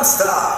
non-stop.